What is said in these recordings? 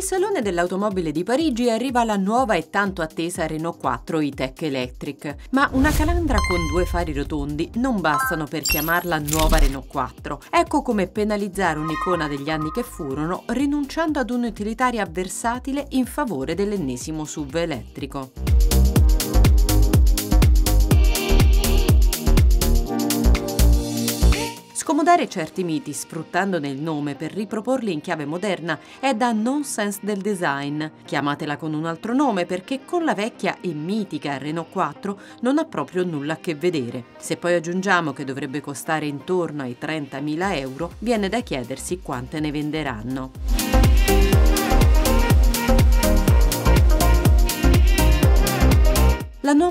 Salone dell'automobile di Parigi arriva la nuova e tanto attesa Renault 4 e-Tech Electric, ma una calandra con due fari rotondi non bastano per chiamarla nuova Renault 4. Ecco come penalizzare un'icona degli anni che furono rinunciando ad un'utilitaria versatile in favore dell'ennesimo SUV elettrico. Scomodare certi miti sfruttandone il nome per riproporli in chiave moderna è da nonsense del design. Chiamatela con un altro nome perché con la vecchia e mitica Renault 4 non ha proprio nulla a che vedere. Se poi aggiungiamo che dovrebbe costare intorno ai 30.000 euro, viene da chiedersi quante ne venderanno.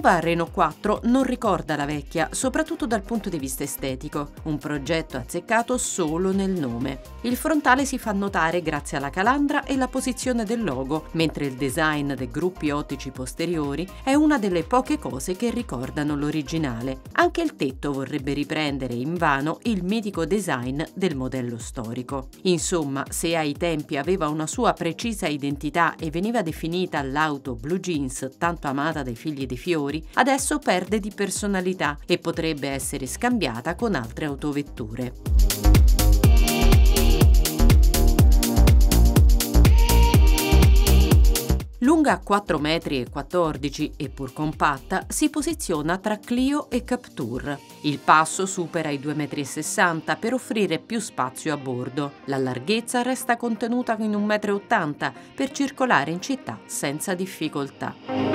Nuova Renault 4 non ricorda la vecchia, soprattutto dal punto di vista estetico, un progetto azzeccato solo nel nome. Il frontale si fa notare grazie alla calandra e la posizione del logo, mentre il design dei gruppi ottici posteriori è una delle poche cose che ricordano l'originale. Anche il tetto vorrebbe riprendere invano il mitico design del modello storico. Insomma, se ai tempi aveva una sua precisa identità e veniva definita l'auto blue jeans tanto amata dai figli di fiori, adesso perde di personalità e potrebbe essere scambiata con altre autovetture. Lunga 4,14 m e pur compatta, si posiziona tra Clio e Captur. Il passo supera i 2,60 m per offrire più spazio a bordo. La larghezza resta contenuta in 1,80 m per circolare in città senza difficoltà.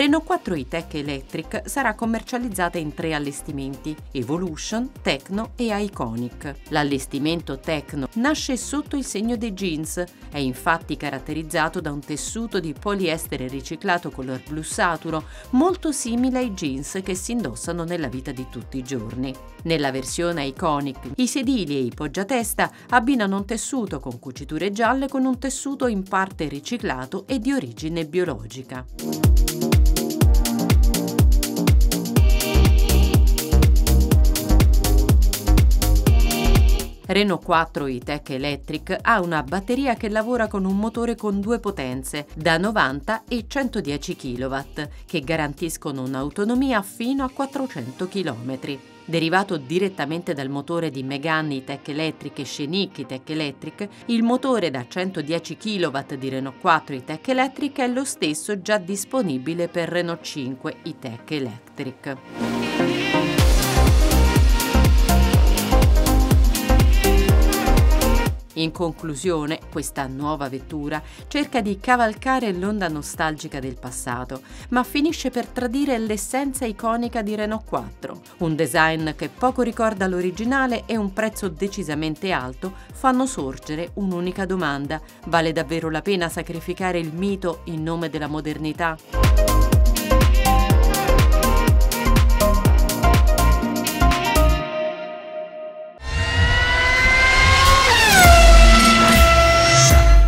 Renault 4 e-Tech Electric sarà commercializzata in tre allestimenti, Evolution, Techno e Iconic. L'allestimento Techno nasce sotto il segno dei jeans, è infatti caratterizzato da un tessuto di poliestere riciclato color blu saturo, molto simile ai jeans che si indossano nella vita di tutti i giorni. Nella versione Iconic, i sedili e i poggiatesta abbinano un tessuto con cuciture gialle con un tessuto in parte riciclato e di origine biologica. Renault 4 e-Tech Electric ha una batteria che lavora con un motore con due potenze, da 90 e 110 kW, che garantiscono un'autonomia fino a 400 km. Derivato direttamente dal motore di Megane Tech Electric e Scenic Tech Electric, il motore da 110 kW di Renault 4 e-Tech Electric è lo stesso già disponibile per Renault 5 e-Tech Electric. In conclusione, questa nuova vettura cerca di cavalcare l'onda nostalgica del passato, ma finisce per tradire l'essenza iconica di Renault 4. Un design che poco ricorda l'originale e un prezzo decisamente alto fanno sorgere un'unica domanda. Vale davvero la pena sacrificare il mito in nome della modernità?